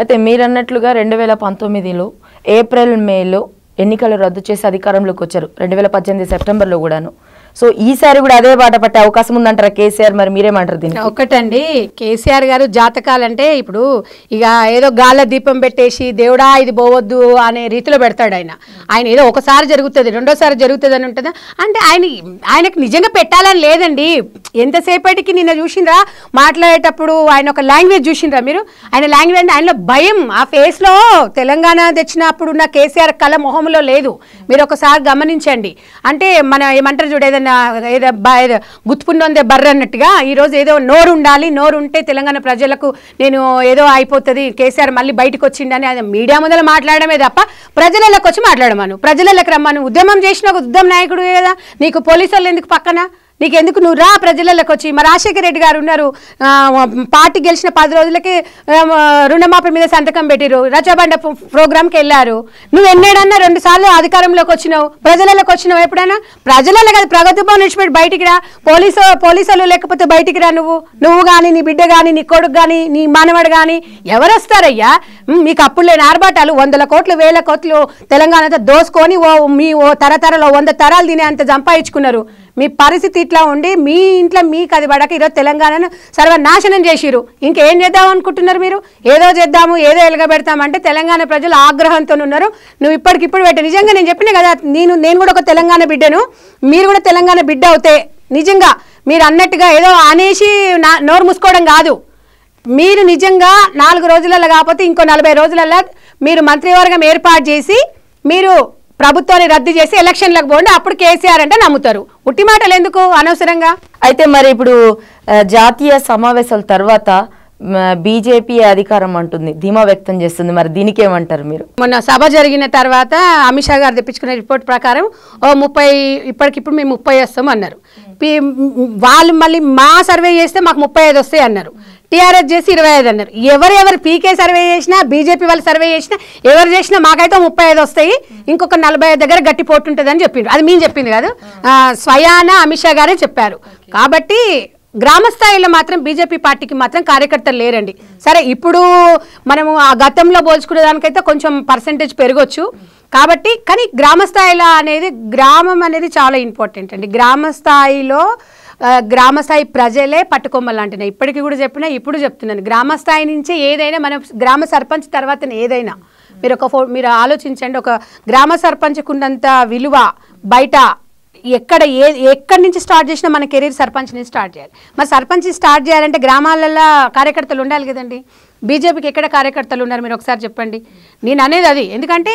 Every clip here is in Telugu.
అయితే మీరన్నట్లుగా రెండు వేల పంతొమ్మిదిలో ఏప్రిల్ మేలో ఎన్నికలు రద్దు చేసి అధికారంలోకి వచ్చారు. రెండు వేల పద్దెనిమిది సెప్టెంబర్లో కూడాను. సో ఈసారి కూడా అదే బాట పట్టే అవకాశం ఉందంటారా కేసీఆర్? మరి మీరేమంటారు దీన్ని ఒకటండి కేసీఆర్ గారు జాతకాలంటే ఇప్పుడు ఇక ఏదో గాల దీపం పెట్టేసి దేవుడా ఇది పోవద్దు అనే రీతిలో పెడతాడు ఆయన. ఆయన ఏదో ఒకసారి జరుగుతుంది రెండోసారి జరుగుతుంది అని ఉంటుందా? అంటే ఆయన ఆయనకు నిజంగా పెట్టాలని లేదండి. ఎంతసేపటికి నిన్న చూసిండ్రా? మాట్లాడేటప్పుడు ఆయన ఒక లాంగ్వేజ్ చూసిండ్రా మీరు? ఆయన లాంగ్వేజ్ అంటే ఆయనలో భయం. ఆ ఫేస్లో తెలంగాణ తెచ్చినప్పుడున్న కేసీఆర్ కళ మొహంలో లేదు. మీరు ఒకసారి గమనించండి. అంటే మన ఏమంటారు చూడు ఏదైనా ఏదో బ- ఏదో బర్ర అన్నట్టుగా ఈరోజు ఏదో నోరు ఉండాలి నోరు ఉంటే తెలంగాణ ప్రజలకు నేను ఏదో అయిపోతుంది కేసీఆర్ మళ్ళీ బయటకు వచ్చిండని అది మీడియా ముందర మాట్లాడమే తప్ప ప్రజలలోకి వచ్చి మాట్లాడమాను. ప్రజలలోకి రమ్మను. ఉద్యమం చేసిన ఒక ఉద్యమ నాయకుడు కదా? నీకు పోలీసు వాళ్ళు ఎందుకు పక్కన? నీకెందుకు? నువ్వు రా ప్రజలలోకి వచ్చి మా రాజశేఖర రెడ్డి గారు ఉన్నారు. పార్టీ గెలిచిన పది రోజులకి రుణమాఫీ మీద సంతకం పెట్టిరు రచబండ ప్రోగ్రామ్కి వెళ్ళారు. నువ్వు ఎన్నేడన్నా రెండు సార్లు అధికారంలోకి వచ్చినావు. ప్రజలలోకి వచ్చినావు ఎప్పుడైనా? ప్రజలలో కదా. ప్రగతి భవన్ విడిచిపెట్టి బయటికి రా. పోలీసు పోలీసులు లేకపోతే బయటికి రా నువ్వు. నువ్వు కానీ నీ బిడ్డ కానీ నీ కొడుకు కానీ నీ మానవాడు కానీ ఎవరు వస్తారయ్యా మీకు అప్పుడు లేని ఆర్భాటాలు. వందల కోట్లు వేల కోట్లు తెలంగాణతో దోసుకొని ఓ మీ ఓ తరతరలో వంద తరాలు తినే అంత సంపాదించుకున్నారు మీ పరిస్థితి ఇట్లా ఉండి మీ ఇంట్లో మీకు అది పడక ఈరోజు తెలంగాణను సర్వనాశనం చేసిరు ఇంకేం చేద్దాం అనుకుంటున్నారు మీరు? ఏదో చేద్దాము ఏదో ఎలగబెడతామంటే తెలంగాణ ప్రజలు ఆగ్రహంతో ఉన్నారు. నువ్వు ఇప్పటికిప్పుడు పెట్ట. నిజంగా నేను చెప్పిన కదా నేను నేను కూడా ఒక తెలంగాణ బిడ్డను. మీరు కూడా తెలంగాణ బిడ్డ అవుతే నిజంగా మీరు అన్నట్టుగా ఏదో అనేసి నా నోరు మూసుకోవడం కాదు. మీరు నిజంగా నాలుగు రోజులలో కాకపోతే ఇంకో నలభై రోజులలో మీరు మంత్రివర్గం ఏర్పాటు చేసి మీరు ప్రభుత్వాన్ని రద్దు చేసి ఎలక్షన్లకు పోండి అప్పుడు కేసీఆర్ అంటే నమ్ముతారు. ఉట్టి మాటలు ఎందుకు అనవసరంగా? అయితే మరి ఇప్పుడు జాతీయ సమావేశాల తర్వాత బీజేపీ అధికారం అంటుంది ధీమా వ్యక్తం చేస్తుంది. మరి దీనికి ఏమంటారు మీరు? మొన్న సభ జరిగిన తర్వాత అమిత్ షా గారు తెప్పించుకున్న రిపోర్ట్ ప్రకారం ఓ ముప్పై ఇప్పటికిప్పుడు మేము ముప్పై వస్తాం అన్నారు వాళ్ళు మళ్ళీ మా సర్వే చేస్తే మాకు ముప్పై ఐదు వస్తాయి అన్నారు టీఆర్ఎస్ చేసి ఇరవై ఐదు అన్నారు. ఎవరెవరు పీకే సర్వే చేసినా బీజేపీ వాళ్ళు సర్వే చేసినా ఎవరు చేసినా మాకైతే ముప్పై ఐదు వస్తాయి. ఇంకొక నలభై ఐదు దగ్గర గట్టి పోటు ఉంటుంది అని చెప్పిండ్రు అది మేము చెప్పింది కాదు. స్వయానా స్వయాన అమిత్ షా గారే చెప్పారు. కాబట్టి గ్రామ స్థాయిలో మాత్రం బీజేపీ పార్టీకి మాత్రం కార్యకర్తలు లేరండి. సరే ఇప్పుడు మనము ఆ గతంలో పోల్చుకునే దానికైతే కొంచెం పర్సంటేజ్ పెరగచ్చు. కాబట్టి కానీ గ్రామ స్థాయిలో అనేది గ్రామం అనేది చాలా ఇంపార్టెంట్ అండి. గ్రామ స్థాయిలో గ్రామస్థాయి ప్రజలే పట్టుకొమ్మలు ఇప్పటికీ కూడా చెప్పినా ఇప్పుడు చెప్తున్నాను. గ్రామ స్థాయి నుంచి ఏదైనా మనం గ్రామ సర్పంచ్ తర్వాత ఏదైనా మీరు ఒక ఫో మీరు ఆలోచించండి. ఒక గ్రామ సర్పంచ్కు ఉన్నంత విలువ బయట ఎక్కడ ఏ ఎక్కడి నుంచి స్టార్ట్ చేసినా మన కెరీర్ సర్పంచ్ నుంచి స్టార్ట్ చేయాలి. మరి సర్పంచ్ స్టార్ట్ చేయాలంటే గ్రామాలలో కార్యకర్తలు ఉండాలి కదండి. బీజేపీకి ఎక్కడ కార్యకర్తలు ఉన్నారు మీరు ఒకసారి చెప్పండి. నేను అనేది అది. ఎందుకంటే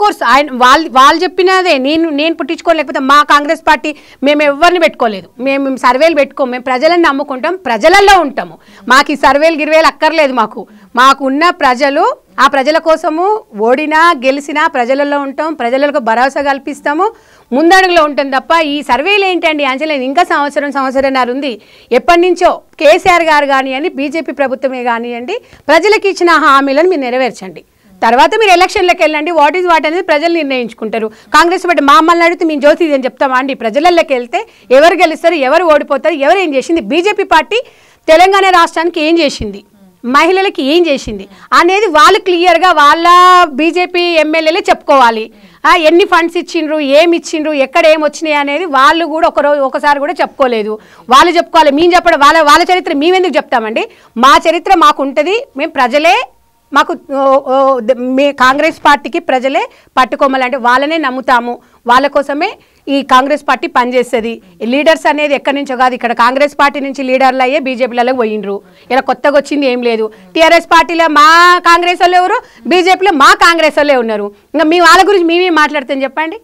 కోర్స్ ఆయన వాళ్ళు వాళ్ళు చెప్పినదే నేను నేను పుట్టించుకోలేకపోతే మా కాంగ్రెస్ పార్టీ మేము ఎవరిని పెట్టుకోలేదు. మేము సర్వేలు పెట్టుకోము మేము ప్రజలను నమ్ముకుంటాం ప్రజలలో ఉంటాము. మాకు ఈ సర్వేలు గిరివేలు అక్కర్లేదు మాకు. మాకు ఉన్న ప్రజలు ఆ ప్రజల కోసము ఓడినా గెలిచినా ప్రజలలో ఉంటాం ప్రజలకు భరోసా కల్పిస్తాము. ముందడుగులో ఉంటాం తప్ప ఈ సర్వేలు ఏంటండి అంచలేదు ఇంకా సంవత్సరం సంవత్సరంన్నర ఉంది. ఎప్పటి నుంచో కేసీఆర్ గారు కానివ్వండి బీజేపీ ప్రభుత్వమే కానివ్వండి ప్రజలకు ఇచ్చిన హామీలను మీరు నెరవేర్చండి. తర్వాత మీరు ఎలక్షన్లకు వెళ్ళండి. వాట్ ఈజ్ వాట్ అనేది ప్రజలు నిర్ణయించుకుంటారు. కాంగ్రెస్ పార్టీ మమ్మల్ని అడిగితే మేము జ్యోతి అని చెప్తామా అండి? ప్రజలకి వెళ్తే ఎవరు గెలుస్తారు ఎవరు ఓడిపోతారు ఎవరు ఏం చేసింది? బీజేపీ పార్టీ తెలంగాణ రాష్ట్రానికి ఏం చేసింది? మహిళలకి ఏం చేసింది? అనేది వాళ్ళు క్లియర్గా వాళ్ళ బీజేపీ ఎమ్మెల్యేలే చెప్పుకోవాలి. ఎన్ని ఫండ్స్ ఇచ్చిండ్రు ఏమి ఇచ్చిండ్రు ఎక్కడ ఏం వచ్చినాయి అనేది వాళ్ళు కూడా ఒక రోజు ఒకసారి కూడా చెప్పుకోలేదు. వాళ్ళు చెప్పుకోవాలి. మేము చెప్పడం వాళ్ళ వాళ్ళ చరిత్ర మేమెందుకు చెప్తామండి? మా చరిత్ర మాకు ఉంటుంది. మేము ప్రజలే మాకు మీ కాంగ్రెస్ పార్టీకి ప్రజలే పట్టుకోమలంటే వాళ్ళనే నమ్ముతాము. వాళ్ళ కోసమే ఈ కాంగ్రెస్ పార్టీ పనిచేస్తుంది. లీడర్స్ అనేది ఎక్కడి నుంచో కాదు. ఇక్కడ కాంగ్రెస్ పార్టీ నుంచి లీడర్లు అయ్యే బీజేపీలలో పోయిండ్రు. ఇలా కొత్తగా వచ్చింది ఏం లేదు. టీఆర్ఎస్ పార్టీలో మా కాంగ్రెస్ వాళ్ళు ఎవరు? బీజేపీలో మా కాంగ్రెస్ వాళ్ళే ఉన్నారు. ఇంకా మీ వాళ్ళ గురించి మేమే మాట్లాడతాం చెప్పండి?